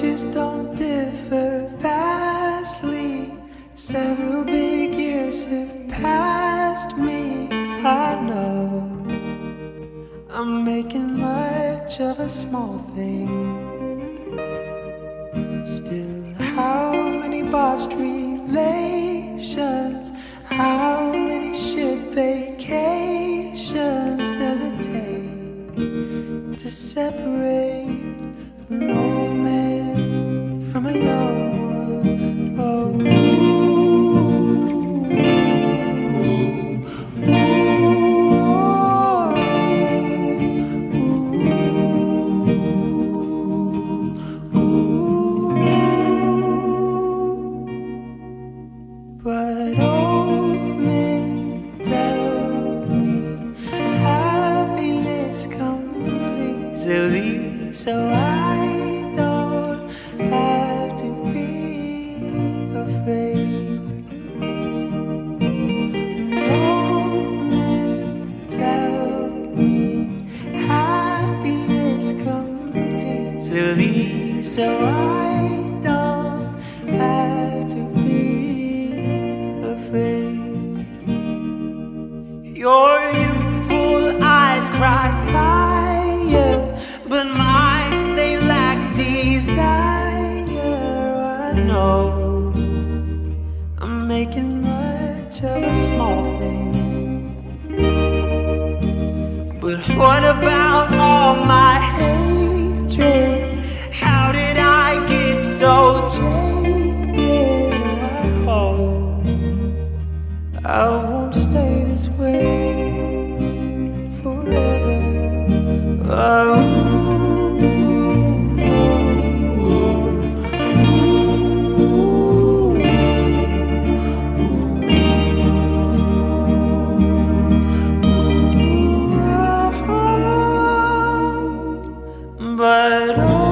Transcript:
ages don't differ vastly. Several big years have passed me. I know I'm making much of a small thing. Still, how many botched relations? How many easily, so I don't have to be afraid. Men tell me happiness comes easily, so I don't have to be afraid. Your making much of a small thing. But what about all my hatred? How did I get so jaded? I but oh,